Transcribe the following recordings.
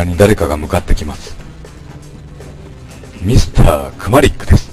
らに誰かが向かってきます。ミスター・クマリックです。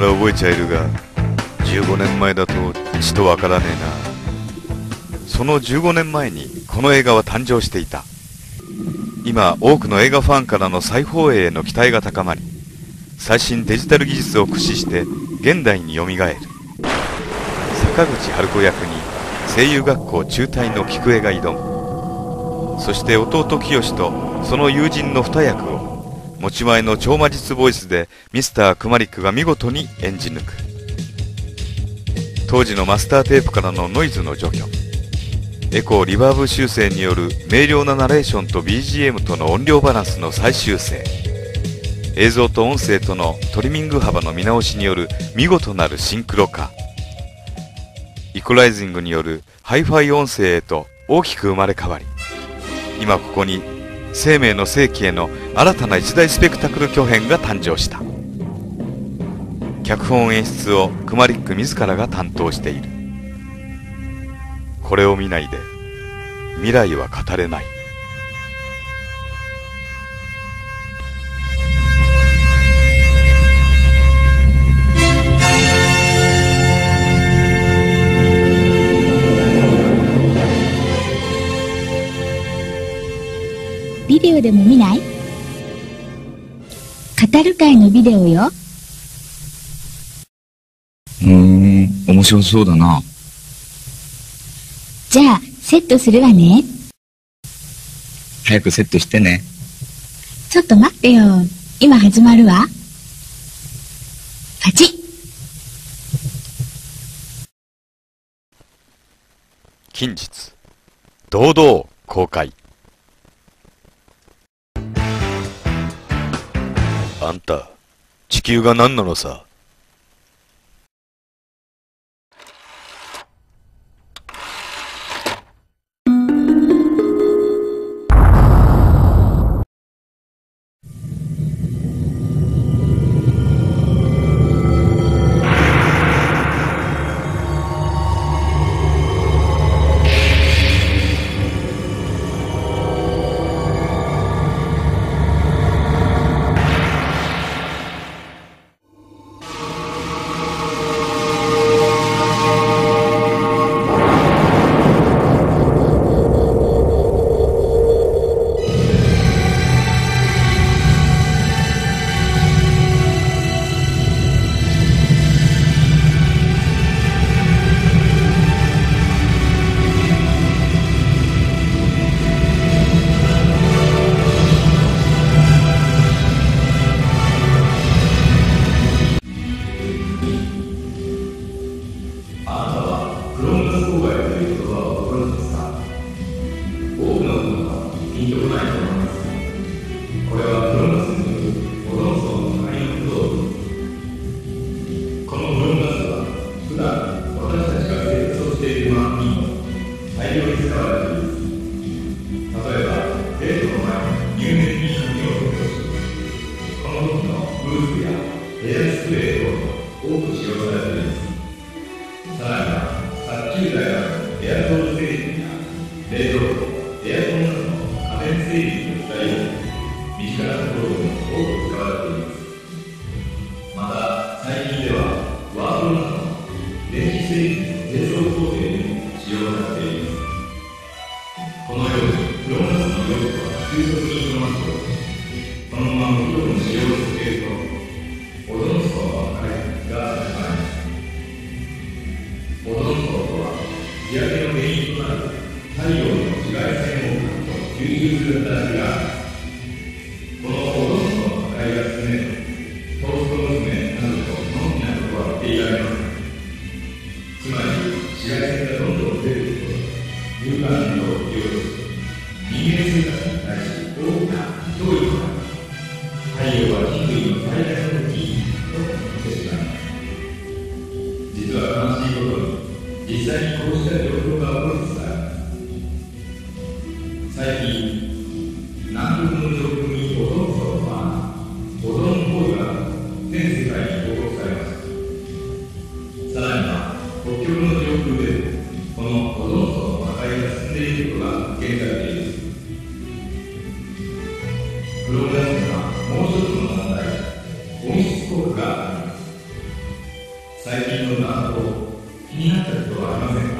なら覚えちゃえるが15年前だとちとわからねえな。その15年前にこの映画は誕生していた。今多くの映画ファンからの再放映への期待が高まり最新デジタル技術を駆使して現代によみがえる。坂口春子役に声優学校中退の菊江が挑む。そして弟清とその友人の二役を持ち前の超魔術ボイスでミスター・クマリックが見事に演じ抜く。当時のマスターテープからのノイズの除去。エコーリバーブ修正による明瞭なナレーションと BGM との音量バランスの再修正。映像と音声とのトリミング幅の見直しによる見事なるシンクロ化。イコライジングによるハイファイ音声へと大きく生まれ変わり今ここに生命の世紀への新たな一大スペクタクル巨編が誕生した。脚本演出をクマリック自らが担当している。これを見ないで未来は語れない。ビデオでも見ない？語る会のビデオよ。うーん、面白そうだな。じゃあ、セットするわね。早くセットしてね。ちょっと待ってよ。今始まるわ。パチッ近日堂々公開あんた地球が何なのさ。これは Thank you. ですプログラムはもう一つの問題温室効果があります最近の暖冬気になったことはありませんか？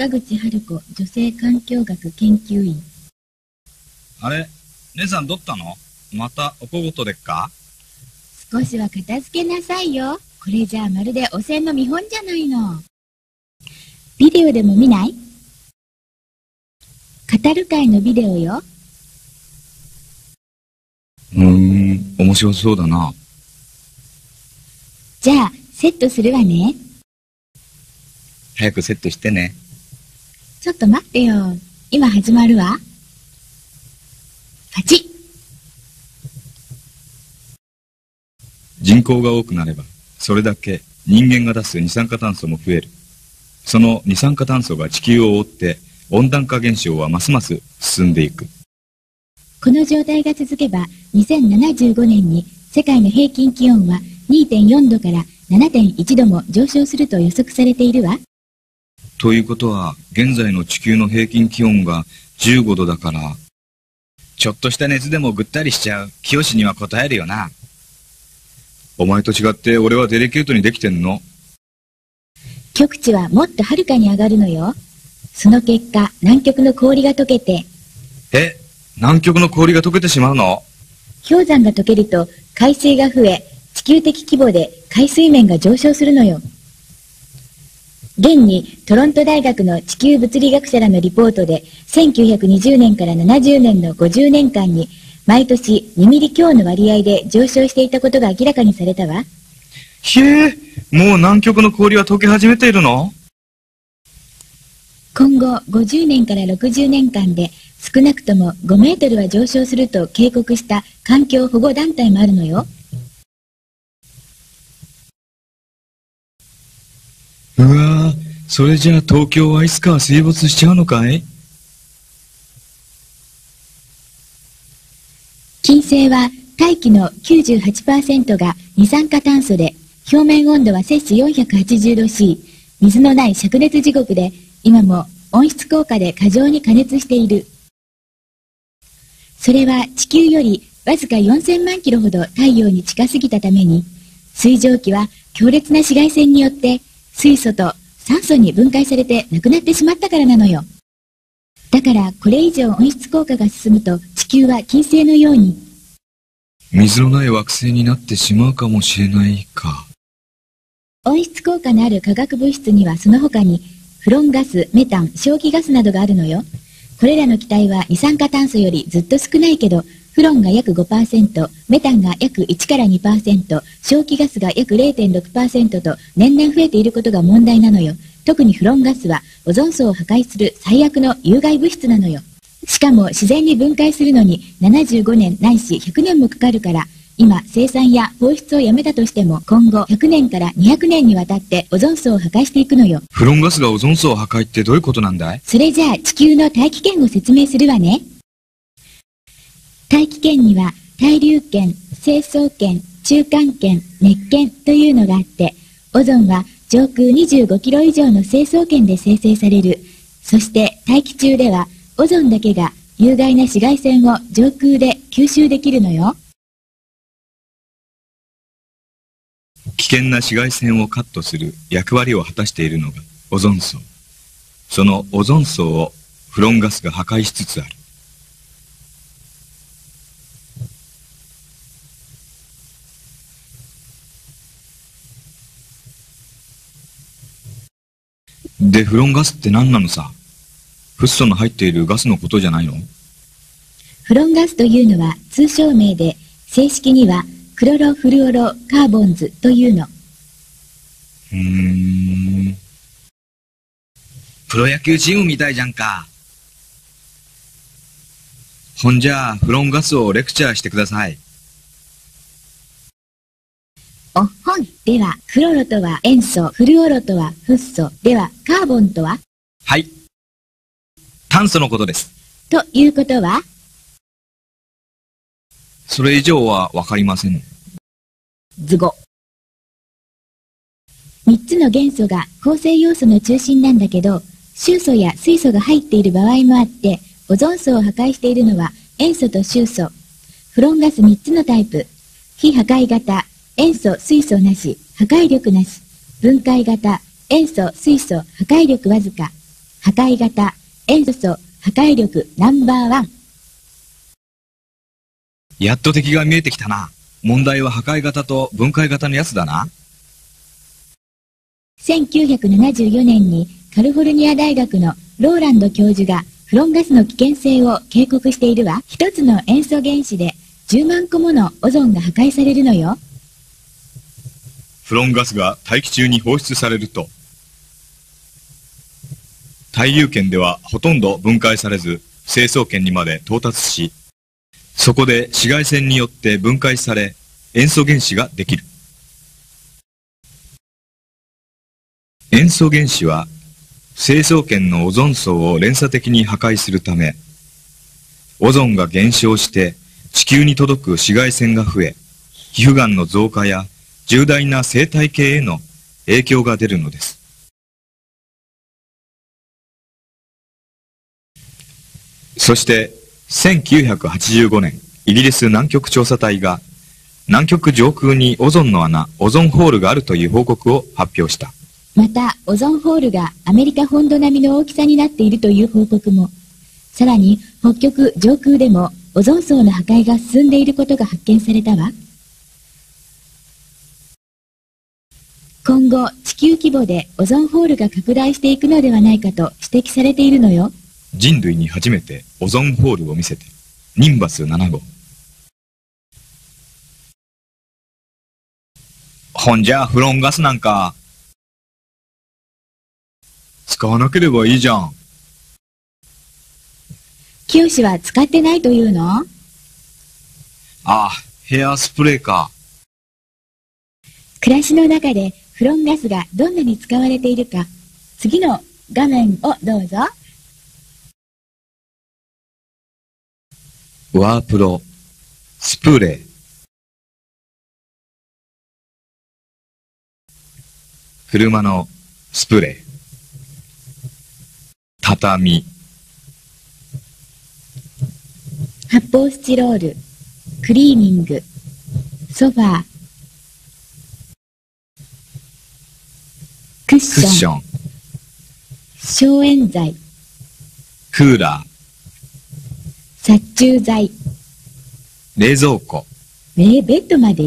坂口春子女性環境学研究員。あれ？姉さんどったの？またおこごとでっか？少しは片付けなさいよ。これじゃあまるで汚染の見本じゃないの。ビデオでも見ない？語る会のビデオよ。うーん、面白そうだな。じゃあセットするわね。早くセットしてね。ちょっと待ってよ今始まるわパチッ人口が多くなれば、それだけ人間が出す二酸化炭素も増える。その二酸化炭素が地球を覆って温暖化現象はますます進んでいく。この状態が続けば2075年に世界の平均気温は2.4度から7.1度も上昇すると予測されているわということは、現在の地球の平均気温が15度だから、ちょっとした熱でもぐったりしちゃう。清には答えるよな。お前と違って俺はデリケートにできてんの？極地はもっとはるかに上がるのよ。その結果南極の氷が溶けて。え、南極の氷が溶けてしまうの？氷山が溶けると海水が増え地球的規模で海水面が上昇するのよ現にトロント大学の地球物理学者らのリポートで1920年から70年の50年間に毎年2ミリ強の割合で上昇していたことが明らかにされたわ。ひえ、もう南極の氷は溶け始めているの？今後50年から60年間で少なくとも5メートルは上昇すると警告した環境保護団体もあるのよ。うわぁ、それじゃあ東京はいつかは水没しちゃうのかい？金星は大気の98%が二酸化炭素で表面温度は摂氏480度 C 水のない灼熱地獄で今も温室効果で過剰に加熱している。それは地球よりわずか4000万キロほど太陽に近すぎたために水蒸気は強烈な紫外線によって水素と酸素に分解されてなくなってしまったからなのよだからこれ以上温室効果が進むと地球は金星のように水のない惑星になってしまうかもしれないか。温室効果のある化学物質にはその他にフロンガス、メタン、消気ガスなどがあるのよ。これらの気体は二酸化炭素よりずっと少ないけど、フロンが約5%、メタンが約1から2%、消気ガスが約0.6%と年々増えていることが問題なのよ。特にフロンガスはオゾン層を破壊する最悪の有害物質なのよ。しかも自然に分解するのに75年ないし100年もかかるから、今生産や放出をやめたとしても今後100年から200年にわたってオゾン層を破壊していくのよ。フロンガスがオゾン層を破壊ってどういうことなんだい？それじゃあ地球の大気圏を説明するわね。大気圏には対流圏、成層圏、中間圏、熱圏というのがあって、オゾンは上空25キロ以上の成層圏で生成される。そして大気中ではオゾンだけが有害な紫外線を上空で吸収できるのよ。危険な紫外線をカットする役割を果たしているのがオゾン層。そのオゾン層をフロンガスが破壊しつつある。で、フロンガスって何なのさフッ素の入っているガスのことじゃないの？フロンガスというのは通称名で、正式にはクロロフルオロカーボンズというの。うーん。プロ野球チームみたいじゃんか。ほんじゃあ、フロンガスをレクチャーしてください。おほん。では、クロロとは塩素、フルオロとはフッ素、では、カーボンとは？はい。炭素のことです。ということは？それ以上はわかりません。図語。三つの元素が構成要素の中心なんだけど、臭素や水素が入っている場合もあって、オゾン層を破壊しているのは塩素と臭素。フロンガス3つのタイプ。非破壊型、塩素、水素なし、破壊力なし。分解型、塩素、水素、破壊力わずか。破壊型、塩素、破壊力ナンバーワン。やっと敵が見えてきたな。問題は破壊型と分解型のやつだな。1974年にカリフォルニア大学のローランド教授がフロンガスの危険性を警告しているわ。一つの塩素原子で10万個ものオゾンが破壊されるのよ。フロンガスが大気中に放出されると、対流圏ではほとんど分解されず、成層圏にまで到達し、そこで紫外線によって分解され、塩素原子ができる。塩素原子は、成層圏のオゾン層を連鎖的に破壊するため、オゾンが減少して地球に届く紫外線が増え、皮膚がんの増加や重大な生態系への影響が出るのです。そして、1985年、イギリス南極調査隊が、南極上空にオゾンの穴、オゾンホールがあるという報告を発表した。また、オゾンホールがアメリカ本土並みの大きさになっているという報告も。さらに、北極上空でもオゾン層の破壊が進んでいることが発見されたわ。今後、地球規模でオゾンホールが拡大していくのではないかと指摘されているのよ。人類に初めてオゾンホールを見せて、ニンバス7号。ほんじゃ、フロンガスなんか、使わなければいいじゃん。清は使ってないというの？ああ、ヘアスプレーか。暮らしの中でフロンガスがどんなに使われているか、次の画面をどうぞ。ワープロ、スプレー。車のスプレー。畳、発泡スチロール、クリーニング、ソファー、ックッション、ション、消炎剤、クーラ殺虫剤、ー、冷蔵庫、えー、ベッドまで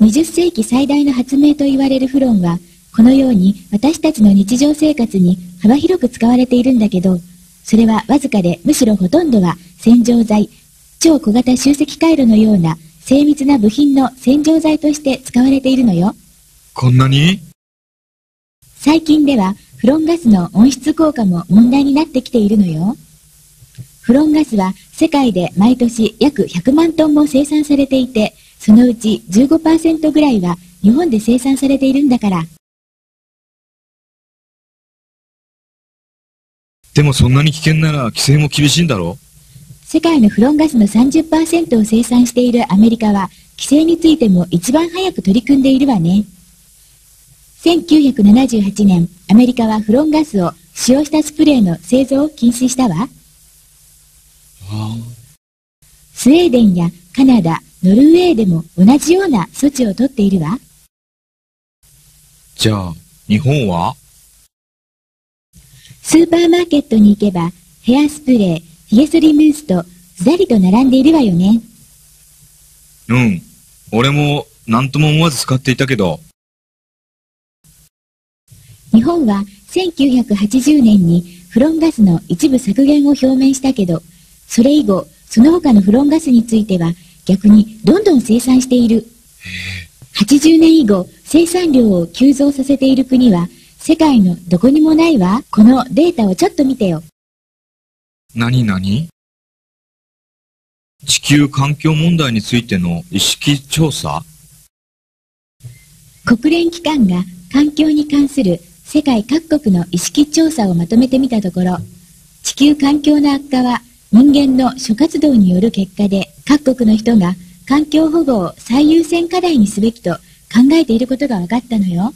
?20 世紀最大の発明と言われるフロンは、このように私たちの日常生活に幅広く使われているんだけど、それはわずかでむしろほとんどは洗浄剤、超小型集積回路のような精密な部品の洗浄剤として使われているのよ。こんなに？最近ではフロンガスの温室効果も問題になってきているのよ。フロンガスは世界で毎年約100万トンも生産されていて、そのうち15%ぐらいは日本で生産されているんだから。でもそんなに危険なら規制も厳しいんだろ世界のフロンガスの30%を生産しているアメリカは、規制についても一番早く取り組んでいるわね。1978年、アメリカはフロンガスを使用したスプレーの製造を禁止したわ。スウェーデンやカナダ、ノルウェーでも同じような措置を取っているわ。じゃあ、日本は？スーパーマーケットに行けば、ヘアスプレー、ヒゲ剃りムースとずらりと並んでいるわよね。うん。俺も何とも思わず使っていたけど、日本は1980年にフロンガスの一部削減を表明したけど、それ以後、その他のフロンガスについては逆にどんどん生産している。80年以後、生産量を急増させている国は世界のどこにもないわ。このデータをちょっと見てよ。何何？地球環境問題についての意識調査？国連機関が環境に関する世界各国の意識調査をまとめてみたところ、地球環境の悪化は人間の諸活動による結果で、各国の人が環境保護を最優先課題にすべきと考えていることが分かったのよ。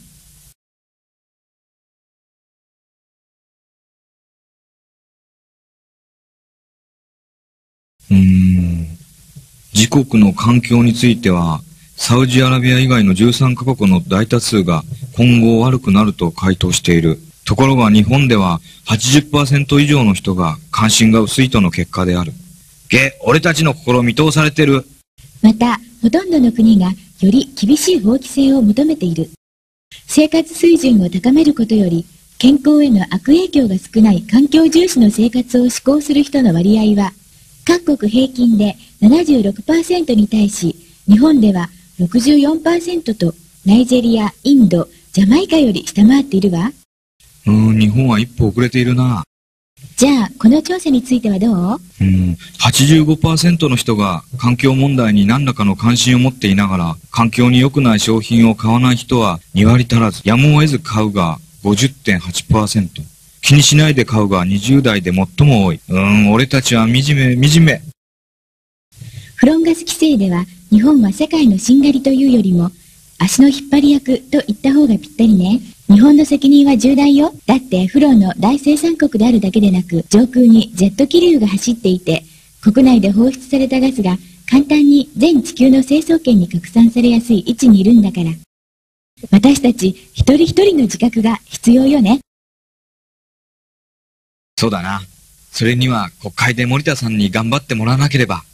うーん。自国の環境については、サウジアラビア以外の13カ国の大多数が今後悪くなると回答している。ところが日本では80%以上の人が関心が薄いとの結果である。げ、俺たちの心見通されてる。また、ほとんどの国がより厳しい法規制を求めている。生活水準を高めることより、健康への悪影響が少ない環境重視の生活を志向する人の割合は、各国平均で76%に対し、日本では64%と、ナイジェリア、インド、ジャマイカより下回っているわ。うーん、日本は一歩遅れているな。じゃあ、この調査についてはどう？うん、85%の人が環境問題に何らかの関心を持っていながら、環境に良くない商品を買わない人は2割足らず、やむを得ず買うが50.8%。気にしないで買うが20代で最も多い。うーん、俺たちは惨め、惨め。フロンガス規制では、日本は世界のしんがりというよりも、足の引っ張り役と言った方がぴったりね。日本の責任は重大よ。だってフロンの大生産国であるだけでなく、上空にジェット気流が走っていて、国内で放出されたガスが簡単に全地球の成層圏に拡散されやすい位置にいるんだから。私たち一人一人の自覚が必要よね。そうだな。それには国会で森田さんに頑張ってもらわなければ。